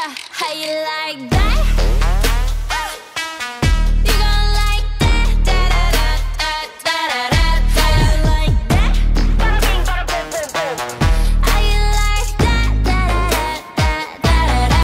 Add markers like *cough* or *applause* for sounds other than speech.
*laughs* how you like that?